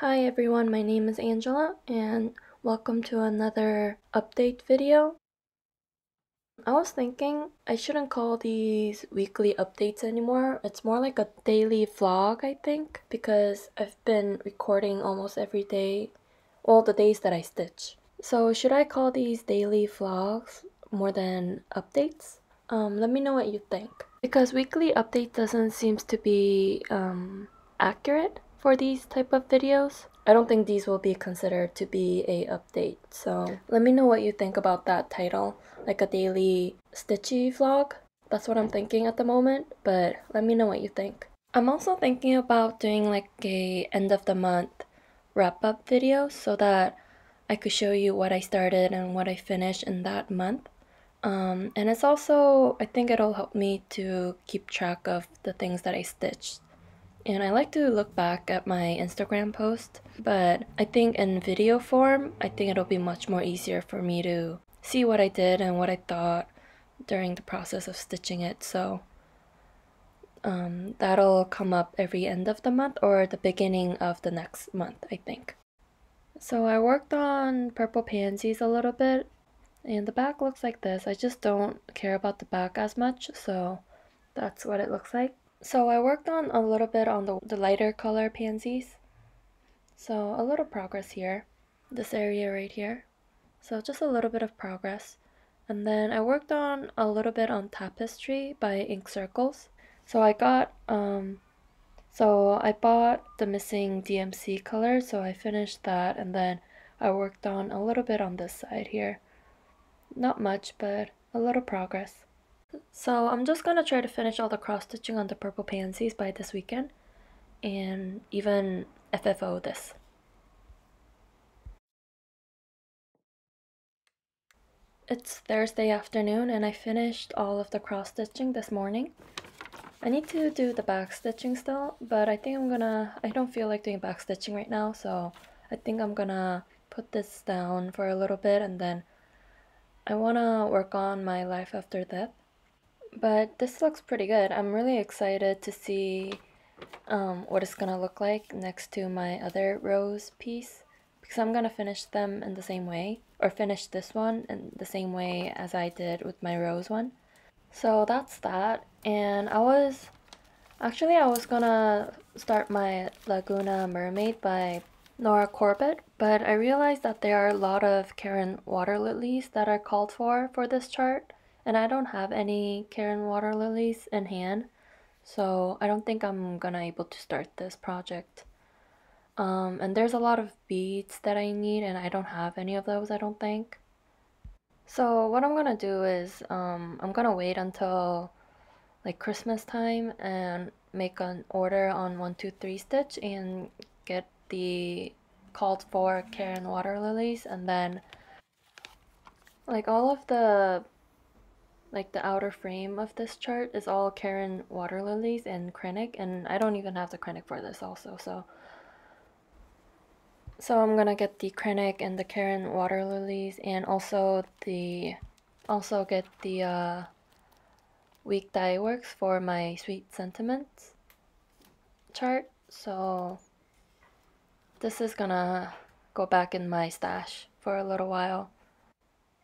Hi everyone, my name is Angela and welcome to another update video. I was thinking I shouldn't call these weekly updates anymore. It's more like a daily vlog, I think, because I've been recording almost every day, all the days that I stitch. So should I call these daily vlogs more than updates? Um, let me know what you think. Because weekly update doesn't seem to be um, accurate for these type of videos. I don't think these will be considered to be a update. So let me know what you think about that title, like a daily stitchy vlog. That's what I'm thinking at the moment, but let me know what you think. I'm also thinking about doing like a end of the month wrap up video so that I could show you what I started and what I finished in that month. Um, and it's also, I think it'll help me to keep track of the things that I stitched and I like to look back at my Instagram post, but I think in video form, I think it'll be much more easier for me to see what I did and what I thought during the process of stitching it. So um, that'll come up every end of the month or the beginning of the next month, I think. So I worked on purple pansies a little bit and the back looks like this. I just don't care about the back as much, so that's what it looks like. So I worked on a little bit on the, the lighter color pansies. So a little progress here, this area right here. So just a little bit of progress. And then I worked on a little bit on tapestry by Ink Circles. So I got, um, so I bought the missing DMC color, so I finished that and then I worked on a little bit on this side here. Not much, but a little progress. So I'm just gonna try to finish all the cross stitching on the purple pansies by this weekend and even FFO this. It's Thursday afternoon and I finished all of the cross stitching this morning. I need to do the back stitching still, but I think I'm gonna, I don't feel like doing back stitching right now, so I think I'm gonna put this down for a little bit and then I wanna work on my life after death but this looks pretty good. I'm really excited to see um, what it's gonna look like next to my other rose piece because I'm gonna finish them in the same way or finish this one in the same way as I did with my rose one. So that's that and I was actually I was gonna start my Laguna Mermaid by Nora Corbett but I realized that there are a lot of Caron water lilies that are called for for this chart and I don't have any Caron water lilies in hand, so I don't think I'm gonna able to start this project. Um, and there's a lot of beads that I need, and I don't have any of those, I don't think. So what I'm gonna do is um, I'm gonna wait until like Christmas time and make an order on 123 Stitch and get the called for Caron water lilies and then like all of the like the outer frame of this chart is all Caron water lilies and Kreinik and I don't even have the Kreinik for this also so. So I'm gonna get the Kreinik and the Caron water lilies and also the also get the uh, Weeks Dye Works for my sweet sentiments chart so this is gonna go back in my stash for a little while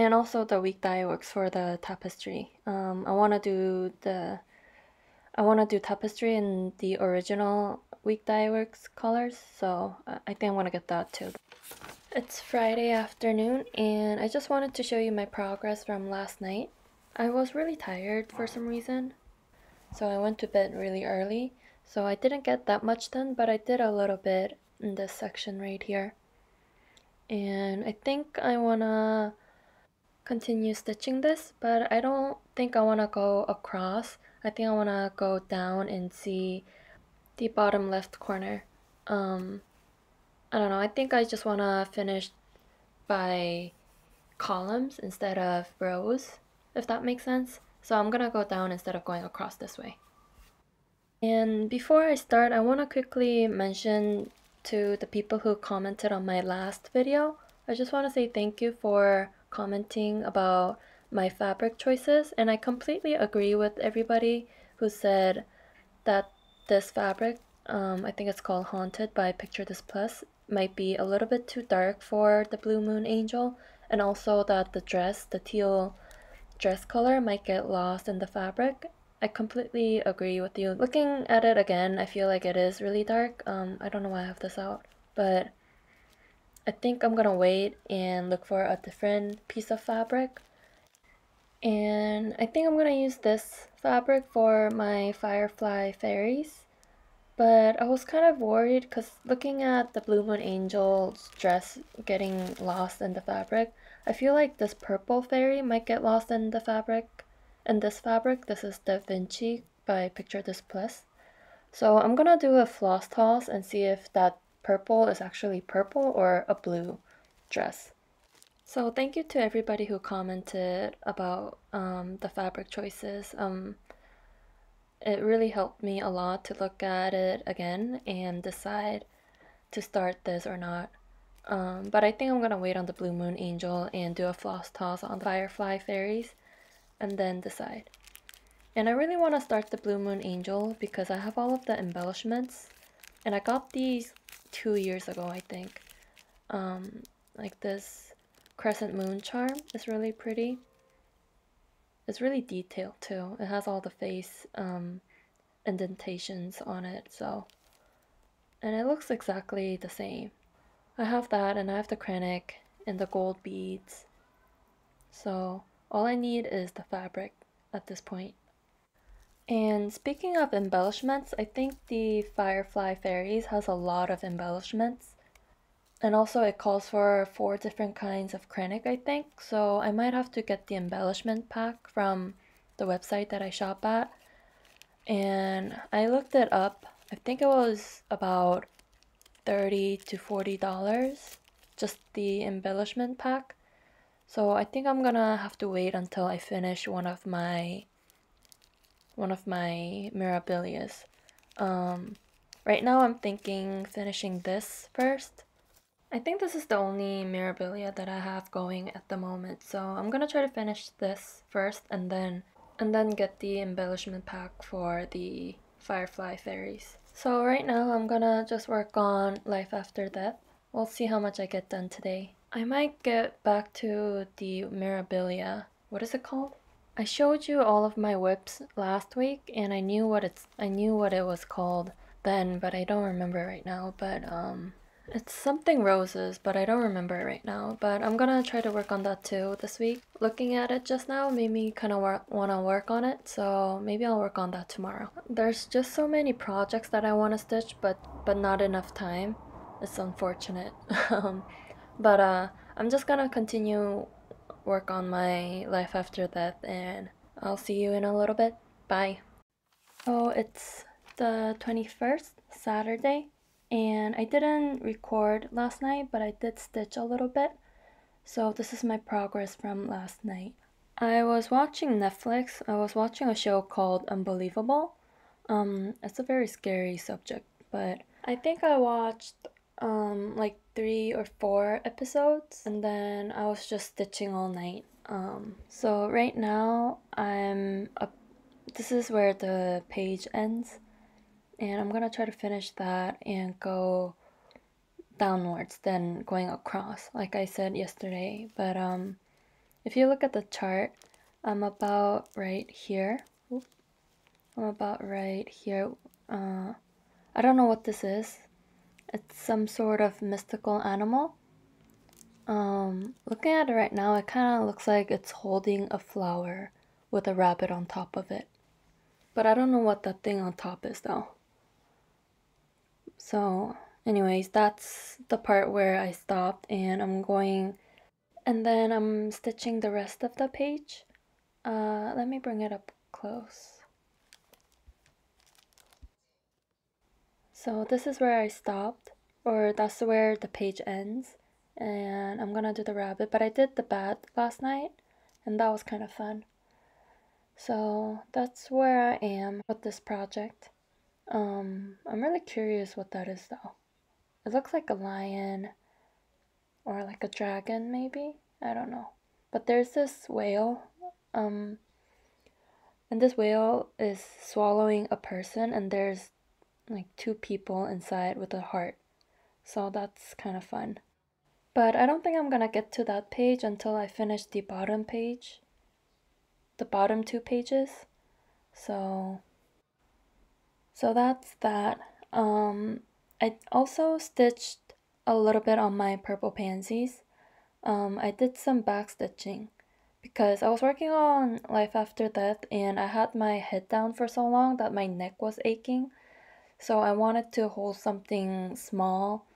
and also the Weeks Dye Works for the tapestry. Um, I want to do the I want to do tapestry in the original Weeks Dye Works colors, so I think I want to get that too. It's Friday afternoon and I just wanted to show you my progress from last night. I was really tired for some reason, so I went to bed really early. So I didn't get that much done, but I did a little bit in this section right here. And I think I wanna continue stitching this, but I don't think I want to go across. I think I want to go down and see the bottom left corner. Um, I don't know, I think I just want to finish by columns instead of rows, if that makes sense. So I'm gonna go down instead of going across this way. And before I start, I want to quickly mention to the people who commented on my last video, I just want to say thank you for commenting about my fabric choices and I completely agree with everybody who said that this fabric, um, I think it's called Haunted by Picture This Plus, might be a little bit too dark for the Blue Moon Angel, and also that the dress, the teal dress color, might get lost in the fabric. I completely agree with you. Looking at it again, I feel like it is really dark. Um, I don't know why I have this out, but I think I'm gonna wait and look for a different piece of fabric. And I think I'm gonna use this fabric for my Firefly Fairies. But I was kind of worried because looking at the Blue Moon Angel's dress getting lost in the fabric, I feel like this purple fairy might get lost in the fabric. In this fabric, this is Da Vinci by Picture This Plus. So I'm gonna do a floss toss and see if that purple is actually purple or a blue dress. So thank you to everybody who commented about um, the fabric choices. Um, it really helped me a lot to look at it again and decide to start this or not. Um, but I think I'm gonna wait on the Blue Moon Angel and do a floss toss on the Firefly Fairies and then decide. And I really want to start the Blue Moon Angel because I have all of the embellishments and I got these two years ago I think. Um, like this crescent moon charm is really pretty. It's really detailed too. It has all the face um, indentations on it, so. And it looks exactly the same. I have that and I have the Kreinik and the gold beads. So all I need is the fabric at this point. And speaking of embellishments, I think the Firefly Fairies has a lot of embellishments. And also it calls for four different kinds of Kreinik, I think. So I might have to get the embellishment pack from the website that I shop at. And I looked it up. I think it was about 30 to 40 dollars just the embellishment pack. So I think I'm gonna have to wait until I finish one of my one of my Mirabilias. Um, right now I'm thinking finishing this first I think this is the only Mirabilia that I have going at the moment, so I'm gonna try to finish this first and then and then get the embellishment pack for the Firefly Fairies. So right now I'm gonna just work on Life After Death. We'll see how much I get done today. I might get back to the Mirabilia. What is it called? I showed you all of my WIPs last week and I knew what it's I knew what it was called then, but I don't remember right now. But um it's something roses, but I don't remember it right now. But I'm gonna try to work on that too this week. Looking at it just now made me kind of want to work on it, so maybe I'll work on that tomorrow. There's just so many projects that I want to stitch, but but not enough time. It's unfortunate. um, but uh, I'm just gonna continue work on my life after death, and I'll see you in a little bit. Bye. Oh, it's the 21st, Saturday and I didn't record last night but I did stitch a little bit so this is my progress from last night. I was watching Netflix. I was watching a show called Unbelievable. Um, it's a very scary subject, but I think I watched um like three or four episodes and then I was just stitching all night. Um, so right now I'm up. This is where the page ends and I'm gonna try to finish that and go downwards then going across like I said yesterday but um if you look at the chart I'm about right here I'm about right here uh, I don't know what this is it's some sort of mystical animal um looking at it right now it kind of looks like it's holding a flower with a rabbit on top of it but I don't know what that thing on top is though so anyways, that's the part where I stopped and I'm going and then I'm stitching the rest of the page. Uh, let me bring it up close. So this is where I stopped or that's where the page ends and I'm gonna do the rabbit but I did the bat last night and that was kind of fun. So that's where I am with this project. Um, I'm really curious what that is though. It looks like a lion or like a dragon maybe. I don't know. But there's this whale um and this whale is swallowing a person and there's like two people inside with a heart. so that's kind of fun. But I don't think I'm gonna get to that page until I finish the bottom page, the bottom two pages. So, so that's that. Um, I also stitched a little bit on my purple pansies. Um, I did some back stitching because I was working on Life After Death and I had my head down for so long that my neck was aching. So I wanted to hold something small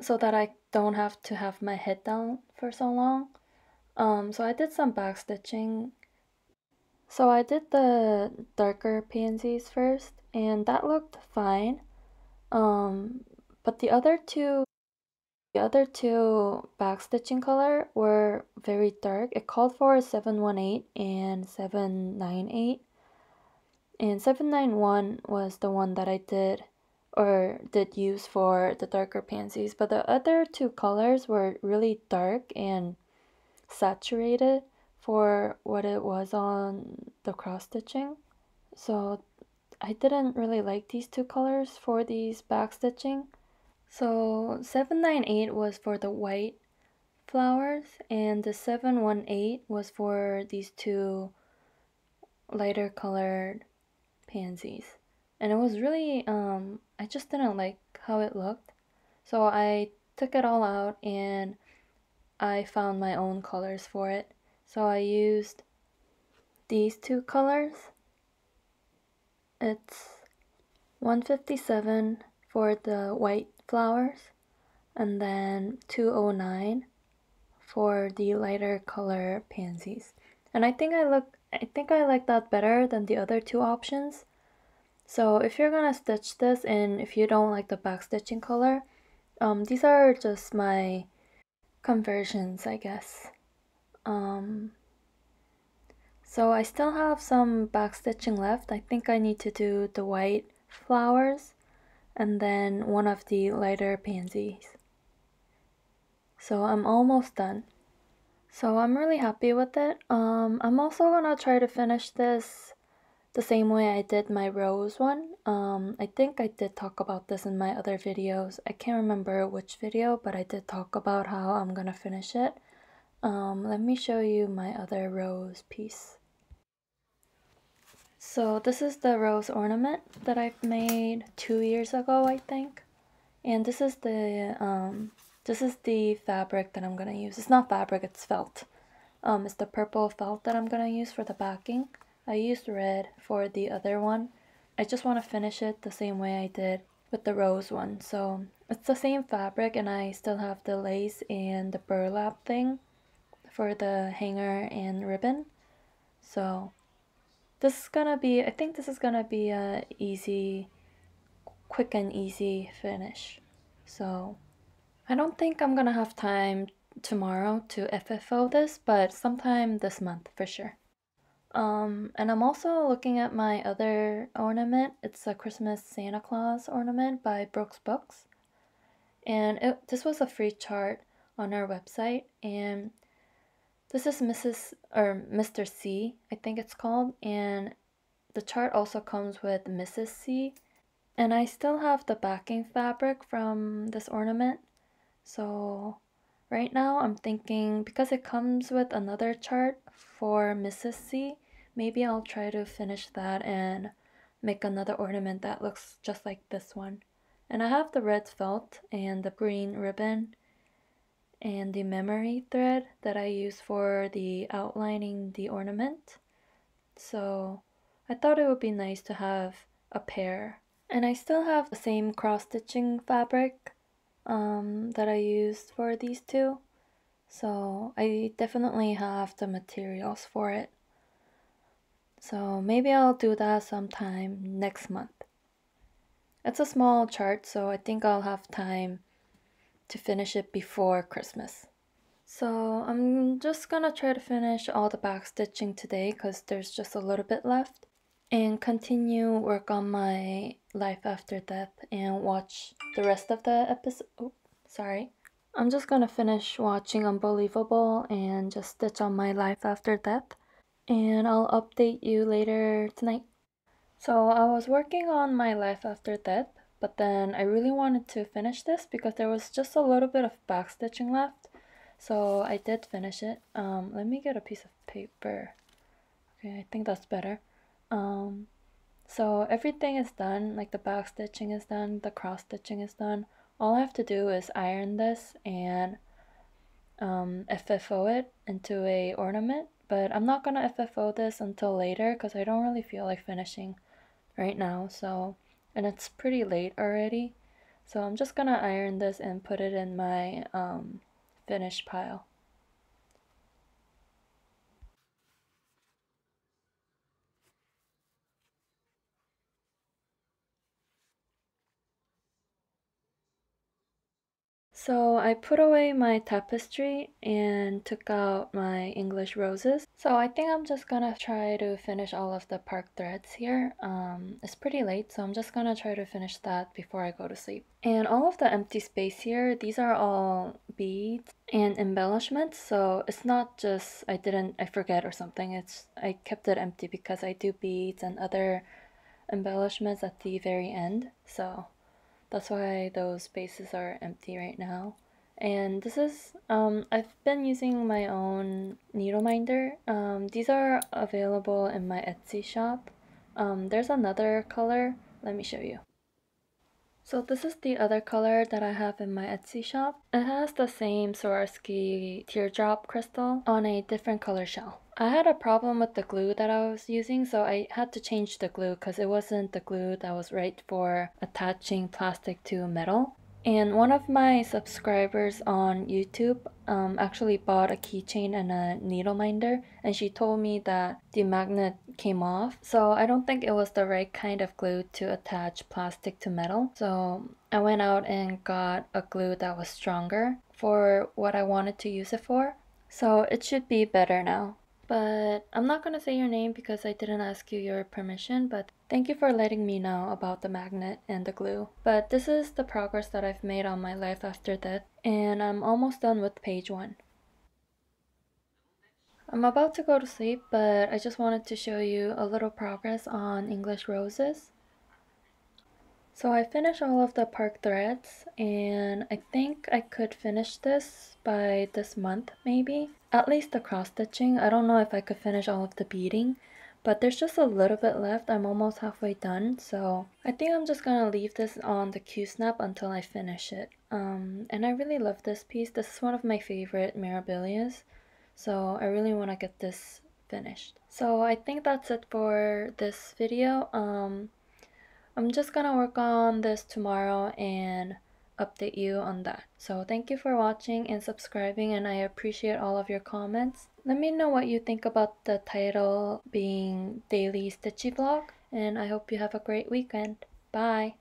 so that I don't have to have my head down for so long. Um, so I did some back stitching. So I did the darker pansies first and that looked fine. Um, but the other two the other two backstitching color were very dark. It called for 718 and 798. And 791 was the one that I did or did use for the darker pansies. But the other two colors were really dark and saturated for what it was on the cross stitching. So I didn't really like these two colors for these back stitching. So 798 was for the white flowers and the 718 was for these two lighter colored pansies. And it was really, um, I just didn't like how it looked. So I took it all out and I found my own colors for it. So I used these two colors. It's 157 for the white flowers and then 209 for the lighter color pansies. And I think I look I think I like that better than the other two options. So if you're gonna stitch this and if you don't like the back stitching color, um, these are just my conversions, I guess. Um, so I still have some back stitching left. I think I need to do the white flowers and then one of the lighter pansies. So I'm almost done. So I'm really happy with it. Um, I'm also gonna try to finish this the same way I did my rose one. Um, I think I did talk about this in my other videos. I can't remember which video, but I did talk about how I'm gonna finish it. Um, let me show you my other rose piece. So this is the rose ornament that I've made two years ago, I think. And this is the um, this is the fabric that I'm gonna use. It's not fabric, it's felt. Um, it's the purple felt that I'm gonna use for the backing. I used red for the other one. I just want to finish it the same way I did with the rose one. So it's the same fabric and I still have the lace and the burlap thing for the hanger and ribbon. So this is gonna be, I think this is gonna be a easy, quick and easy finish. So I don't think I'm gonna have time tomorrow to FFO this, but sometime this month for sure. Um, and I'm also looking at my other ornament. It's a Christmas Santa Claus ornament by Brooke's Books. And it, this was a free chart on our website. And this is Mrs. or Mr. C, I think it's called, and the chart also comes with Mrs. C. And I still have the backing fabric from this ornament. So right now I'm thinking because it comes with another chart for Mrs. C, maybe I'll try to finish that and make another ornament that looks just like this one. And I have the red felt and the green ribbon and the memory thread that I use for the outlining the ornament. So I thought it would be nice to have a pair. And I still have the same cross stitching fabric um, that I used for these two. So I definitely have the materials for it. So maybe I'll do that sometime next month. It's a small chart, so I think I'll have time to finish it before Christmas. So I'm just gonna try to finish all the back stitching today because there's just a little bit left and continue work on my life after death and watch the rest of the episode. Oh, sorry. I'm just gonna finish watching Unbelievable and just stitch on my life after death and I'll update you later tonight. So I was working on my life after death but then I really wanted to finish this because there was just a little bit of back stitching left. So I did finish it. Um, let me get a piece of paper. Okay, I think that's better. Um, so everything is done, like the back stitching is done, the cross stitching is done. All I have to do is iron this and um, FFO it into a ornament. But I'm not gonna FFO this until later because I don't really feel like finishing right now. So, and it's pretty late already. So I'm just gonna iron this and put it in my um, finished pile. So I put away my tapestry and took out my English roses. So I think I'm just gonna try to finish all of the park threads here. Um, it's pretty late, so I'm just gonna try to finish that before I go to sleep. And all of the empty space here, these are all beads and embellishments. So it's not just I didn't, I forget or something. It's I kept it empty because I do beads and other embellishments at the very end. So that's why those spaces are empty right now. And this is, um, I've been using my own needle minder. Um, these are available in my Etsy shop. Um, there's another color. Let me show you. So this is the other color that I have in my Etsy shop. It has the same Swarovski teardrop crystal on a different color shell. I had a problem with the glue that I was using so I had to change the glue because it wasn't the glue that was right for attaching plastic to metal. And one of my subscribers on YouTube um, actually bought a keychain and a needle minder, and she told me that the magnet came off. So I don't think it was the right kind of glue to attach plastic to metal. So I went out and got a glue that was stronger for what I wanted to use it for. So it should be better now. But I'm not gonna say your name because I didn't ask you your permission, but thank you for letting me know about the magnet and the glue. But this is the progress that I've made on my life after death, and I'm almost done with page one. I'm about to go to sleep, but I just wanted to show you a little progress on English roses. So I finished all of the park threads and I think I could finish this by this month maybe. At least the cross stitching. I don't know if I could finish all of the beading but there's just a little bit left. I'm almost halfway done so I think I'm just gonna leave this on the Q-snap until I finish it. Um, and I really love this piece. This is one of my favorite Mirabilias so I really want to get this finished. So I think that's it for this video. Um, I'm just gonna work on this tomorrow and update you on that. So thank you for watching and subscribing and I appreciate all of your comments. Let me know what you think about the title being Daily Stitchy Vlog and I hope you have a great weekend. Bye!